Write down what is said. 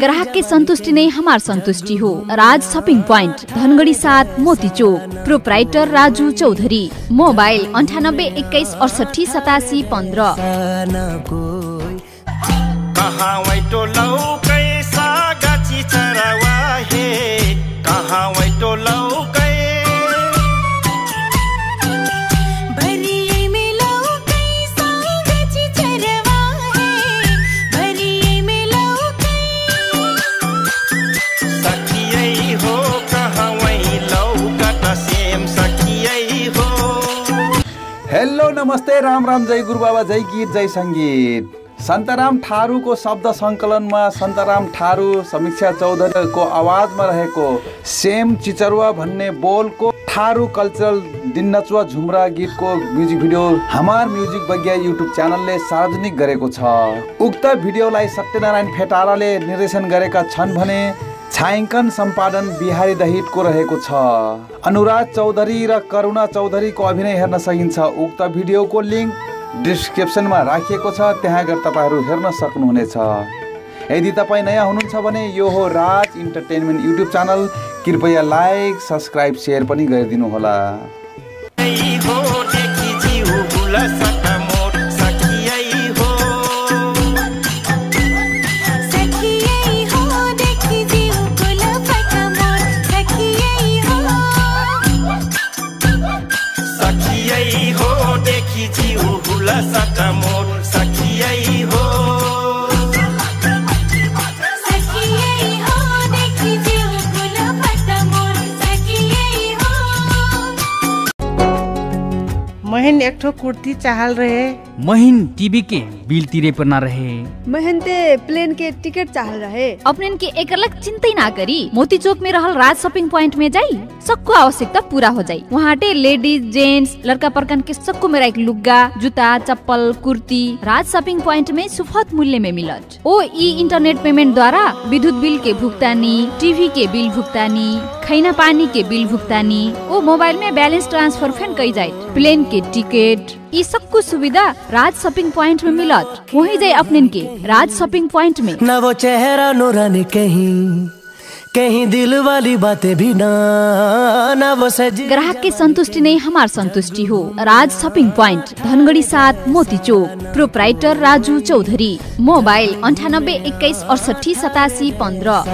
ग्राहक की संतुष्टि नहीं हमार संतुष्टि हो। राज शॉपिंग पॉइंट धनगढ़ी सात मोती चौक। प्रोप्राइटर राजू चौधरी। मोबाइल अंठानब्बे इक्कीस अड़सठी सतासी पंद्रह हेलो नमस्ते राम राम जय गुरु बाबा जय गीत जय सङ्गीत। सन्तराम ठारूको शब्द सङ्कलनमा सन्तराम ठारू समीक्षा चौधरीको आवाजमा रहेको सेम चिचरुवा भन्ने बोलको ठारू कल्चरल दिनचुवा झुम्रा गीतको म्युजिक भिडियो हमार म्युजिक वज्ञ युट्युब च्यानलले सार्वजनिक गरेको छ। उक्त भिडियोलाई सत्यनारायण फेटाराले निर्देशन गरेका छन् भने छायाङ्कन सम्पादन बिहारी दहितको रहेको छ। अनुराग चौधरी र करुणा चौधरीको अभिनय हेर्न सकिन्छ। उक्त भिडियोको लिङ्क डिस्क्रिप्सनमा राखिएको छ। त्यहाँ गएर तपाईँहरू हेर्न सक्नुहुनेछ। यदि तपाईँ नयाँ हुनुहुन्छ भने यो हो राज इन्टरटेनमेन्ट युट्युब च्यानल। कृपया लाइक सब्सक्राइब सेयर पनि गरिदिनु होला महीन एक ठो कुर्ती चाहल रहे। महिन टीवी के बिल तिरे पर ना रहे। महनते प्लेन के टिकट चाहल रहे। अपने के एक अलग चिंता ना करी। मोती चौक में रहल राज शॉपिंग पॉइंट में जाई सबको आवश्यकता पूरा हो जाई। वहाँ टे लेडीज़ जेंट्स लड़का परकन के सबको मेरा एक लुग्गा जूता चप्पल कुर्ती राज शॉपिंग पॉइंट में सुफत मूल्य में मिलत। ओ ई इंटरनेट पेमेंट द्वारा विद्युत बिल के भुगतानी टीवी के बिल भुगतानी खैना पानी के बिल भुगतानी ओ मोबाइल में बैलेंस ट्रांसफ़र फ़ैन कई जाए प्लेन के टिकट ये सब कुछ सुविधा राज शॉपिंग पॉइंट में मिलत वही जाए अपने के राज शॉपिंग पॉइंट में ना वो चेहरा नूरानी कहीं कहीं दिल वाली बातें भी ना ना वो सज ग्राहक की संतुष्टि नहीं हमार संतुष्टि हो राज शॉपिंग पॉइंट धनगढ़ी सात मोती चौक प्रोप्राइटर राजू चौधरी मोबाइल अंठानब्बे इक्कीस अड़सठी सतासी पंद्रह